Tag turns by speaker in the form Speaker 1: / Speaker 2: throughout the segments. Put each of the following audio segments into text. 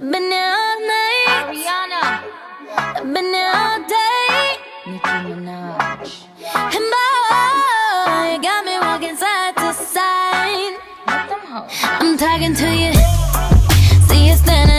Speaker 1: Been here all night.
Speaker 2: Ariana.
Speaker 1: Been here all day.
Speaker 2: Nicki Minaj.
Speaker 1: And boy, you got me walking side to side.
Speaker 2: Let them.
Speaker 1: I'm talking to you. See you standing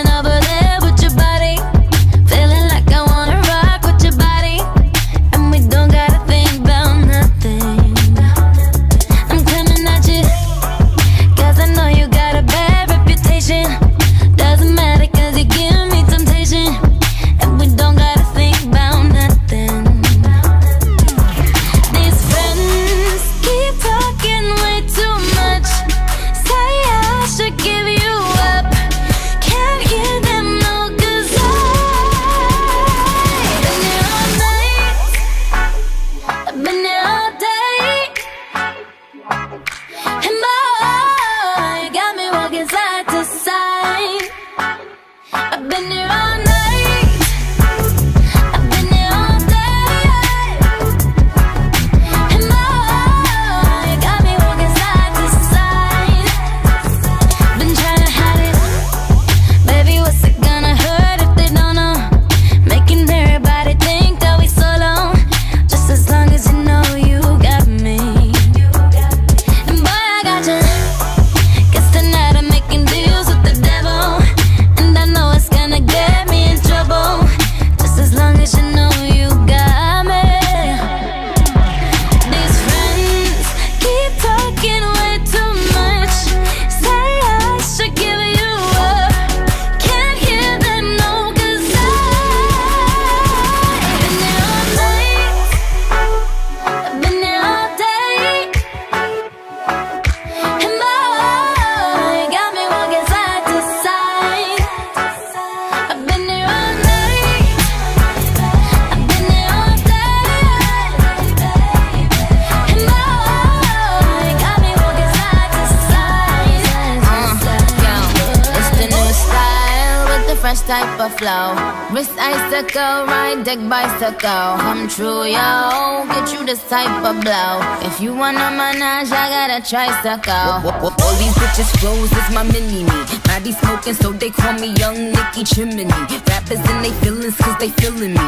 Speaker 1: with the
Speaker 2: fresh type of flow. Wrist icicle, ride deck bicycle. Come true, yo. Get you this type of blow. If you wanna manage, I got a tricycle.
Speaker 3: All these bitches flows is my mini me. Body smoking, so they call me Young Nicky Chimney. Rappers and they feelings, cause they feeling me.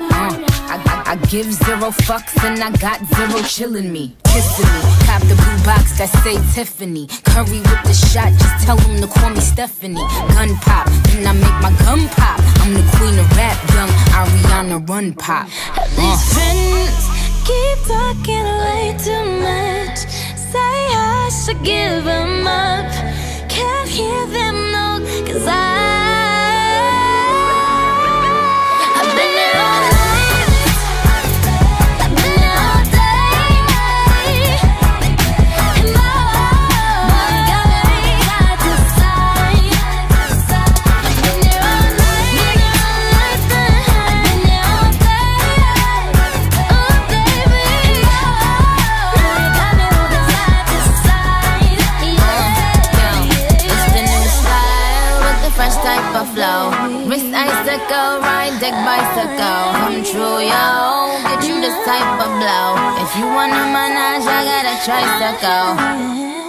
Speaker 3: Uh, I, give zero fucks and I got zero chillin' me. Kissing me, cop the blue box that say Tiffany. Curry with the shot, just tell them to call me Stephanie. Gun pop, then I make my gun pop. I'm the queen of rap, young Ariana Run Pop. Uh.
Speaker 1: These friends keep talking way too much. Say I should give them up.
Speaker 2: Fresh type of flow. Wrist icicle, ride deck bicycle. Come true, yo. Get you this type of blow. If you wanna manage, I got a tricycle.